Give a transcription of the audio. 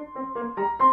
Música